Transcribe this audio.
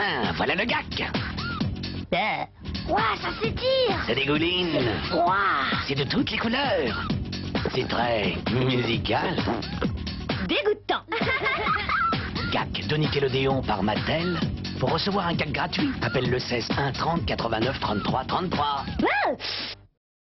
Ah, voilà le gac. Ouah, ça s'étire Ça dégouline. Ouah C'est de toutes les couleurs. C'est très musical. Dégoûtant Gac de Nickelodeon par Mattel. Pour recevoir un gac gratuit, appelle le 16 1 30 89 33 33.